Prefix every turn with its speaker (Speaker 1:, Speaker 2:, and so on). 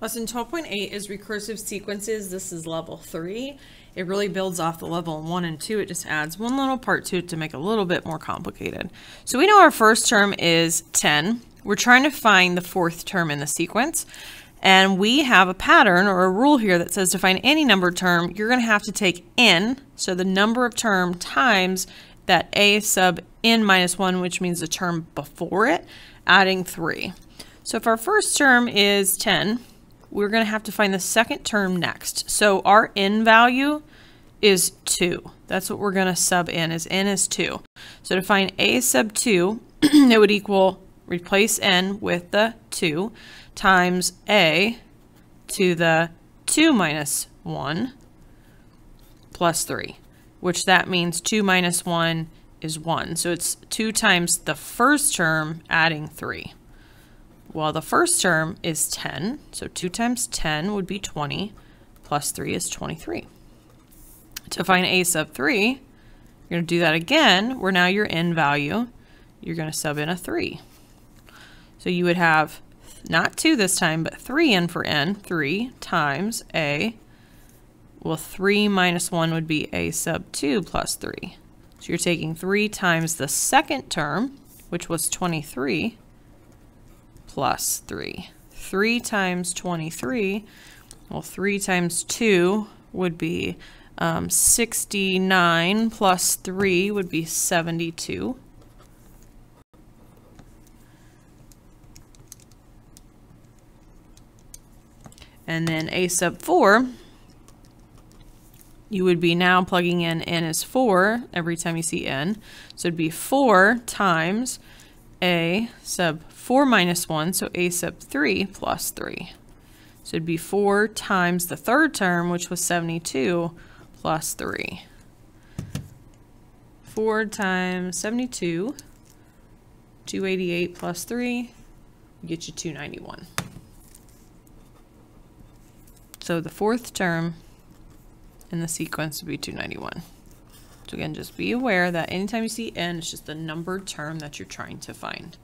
Speaker 1: Lesson 12.8 is recursive sequences. This is level 3. It really builds off the level 1 and 2. It just adds one little part to it to make it a little bit more complicated. So we know our first term is 10. We're trying to find the fourth term in the sequence. And we have a pattern or a rule here that says to find any number term, you're going to have to take n, so the number of term times that a sub n minus 1, which means the term before it, adding 3. So if our first term is 10, we're going to have to find the second term next. So our n value is 2. That's what we're going to sub in, is n is 2. So to find a sub 2, it would equal replace n with the 2 times a to the 2 minus 1 plus 3, which that means 2 minus 1 is 1. So it's 2 times the first term adding 3. Well, the first term is 10, so 2 times 10 would be 20, plus 3 is 23. To find a sub 3, you're going to do that again, where now your n value, you're going to sub in a 3. So you would have not 2 this time, but 3 n for n, 3 times a, well 3 minus 1 would be a sub 2 plus 3. So you're taking 3 times the second term, which was 23, plus 3. 3 times 23, well, 3 times 2 would be um, 69 plus 3 would be 72. And then a sub 4, you would be now plugging in n is 4 every time you see n. So it'd be 4 times a sub 4 minus 1, so a sub 3 plus 3. So it'd be 4 times the third term, which was 72, plus 3. 4 times 72, 288 plus 3, get you 291. So the fourth term in the sequence would be 291. So again, just be aware that anytime you see n, it's just the numbered term that you're trying to find.